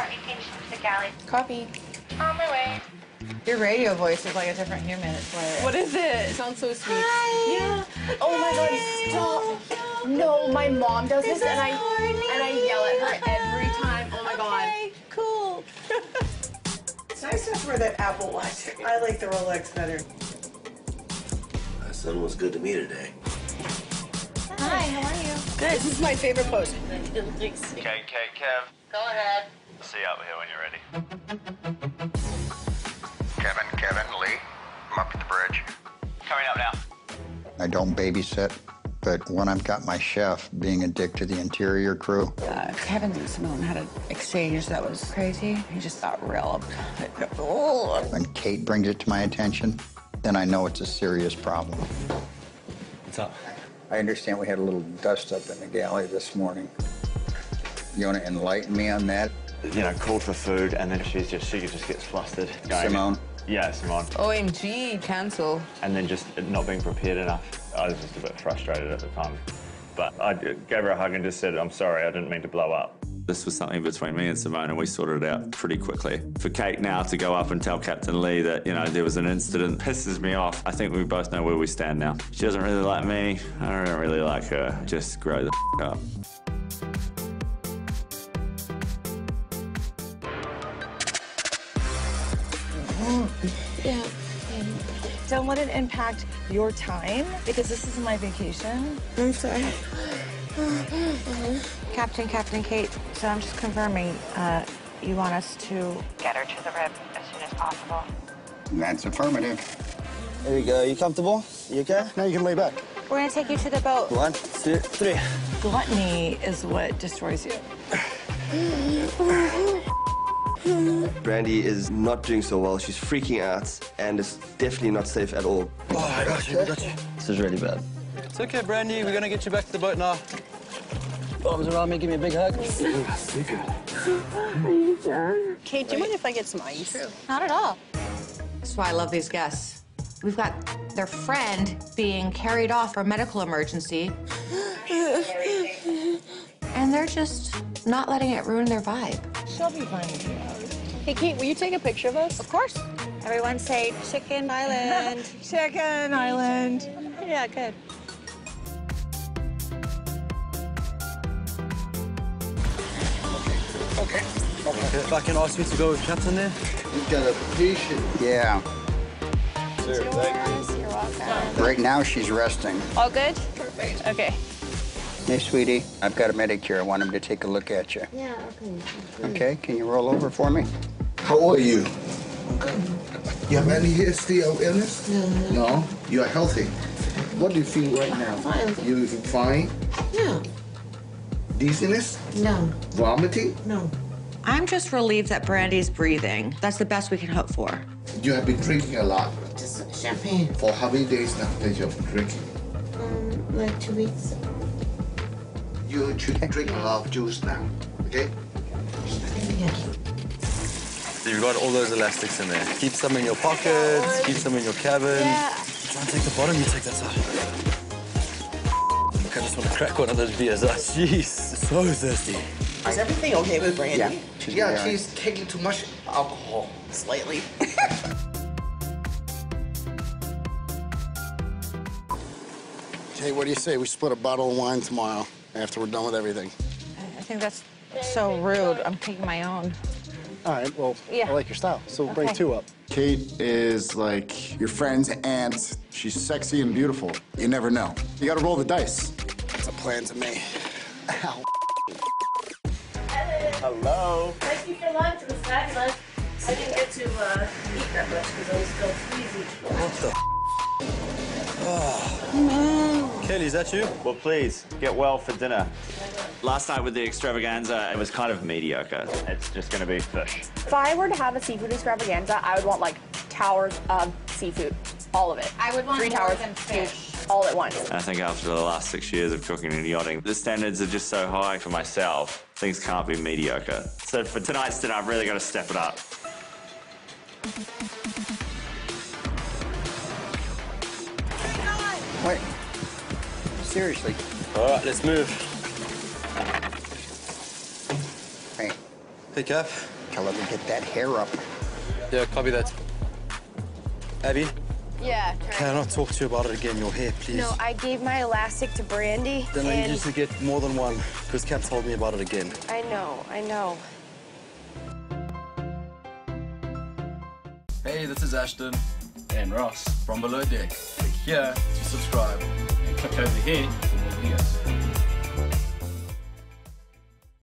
Courtney Page to the galley. Coffee. On my way. Your radio voice is like a different human. It's hilarious. What is it? It sounds so sweet. Hi. Yeah. Oh my god, stop. No, my mom does this and I and I yell at her every time. Oh my god. Cool. It's nice to wear that Apple Watch. I like the Rolex better. My son was good to me today. Hi, how are you? Good. This is my favorite pose. Okay, okay, Kev. Go ahead. See you over here when you're ready. Kevin, Kevin, Lee, I'm up at the bridge. Coming up now. I don't babysit, but when I've got my chef being a dick to the interior crew, Uh, Kevin and Simone had an exchange that was crazy. He just got real. Oh. when Kate brings it to my attention, then I know it's a serious problem. What's up? I understand we had a little dust up in the galley this morning. You want to enlighten me on that? You know, called for food, and then she's just she just gets flustered. Going, Simone? Yeah, Simone. OMG, cancel. And then just not being prepared enough. I was just a bit frustrated at the time. But I gave her a hug and just said, I'm sorry, I didn't mean to blow up. This was something between me and Simone, and we sorted it out pretty quickly. For Kate now to go up and tell Captain Lee that, you know, there was an incident pisses me off. I think we both know where we stand now. She doesn't really like me. I don't really like her. Just grow the f up. Yeah. Don't let it impact your time because this is my vacation. I'm sorry. Captain, Captain Kate, so I'm just confirming, uh, you want us to get her to the rib as soon as possible. That's affirmative. There you go. You comfortable? You okay? Now you can lay back. We're gonna take you to the boat. One, two, three. Gluttony is what destroys you. Brandy is not doing so well. She's freaking out, and it's definitely not safe at all. Oh, I got you, I got you. This is really bad. It's okay, Brandy. We're gonna get you back to the boat now. Arms around me, give me a big hug. Kate, do you mind if I get some ice? Not at all. That's why I love these guests. We've got their friend being carried off for a medical emergency. and they're just not letting it ruin their vibe. She'll be fine with you. Hey, Kate, will you take a picture of us? Of course. Everyone say Chicken Island. Chicken Island. Yeah, good. Okay, if I can ask you to go with Captain there. You got a patient. Yeah. Sir, thank you. You're welcome. Right now she's resting. All good? Perfect. Okay. Hey, sweetie, I've got a Medicare. I want him to take a look at you. Yeah, okay. Okay, can you roll over for me? How old are you? You have any history of illness? No. No? You are healthy. What do you feel right now? Fine. You feel fine? No, Dizziness? no, Vomiting? no. I'm just relieved that Brandy's breathing. That's the best we can hope for. You have been drinking a lot. Just champagne. For how many days now that you have been drinking? Um, like two weeks. You should drink a lot of juice now, okay? Yes. You've got all those elastics in there. Keep some in your pockets, keep some in your cabin. Yeah. Try and take the bottom, you take that side. I just want to crack one of those beers. Ah, jeez, so thirsty. Is everything okay with Brandy? Yeah. She's Yeah, all right. she's taking too much alcohol. Slightly. Hey, what do you say? We split a bottle of wine tomorrow after we're done with everything. I think that's so rude. I'm taking my own. All right, well, Yeah. I like your style, so we'll bring two up. Kate is like your friend's aunt. She's sexy and beautiful. You never know. You gotta roll the dice. It's a plan to me. Ow. Hello. Thank you for lunch. It was fabulous. I didn't get to uh, eat that much because I was still freezing. What the? Kelly, is that you? Well, please, get well for dinner. Last night with the extravaganza, it was kind of mediocre. It's just going to be fish. If I were to have a seafood extravaganza, I would want like towers of seafood. All of it. I would want Three more towers than fish. all at once. And I think after the last six years of cooking and yachting, the standards are just so high for myself. Things can't be mediocre. So for tonight's dinner, I've really got to step it up. Wait. Seriously. All right, let's move. Hey, Hey, Cap. Tell her to get that hair up. Yeah, copy that. Abbi, Yeah. can I not talk to you about it again? Your hair, please. No, I gave my elastic to Brandy. Then I need you to get more than one, because Cap told me about it again. I know, I know. Hey, this is Ashton and Ross from Below Deck. Click here to subscribe and click over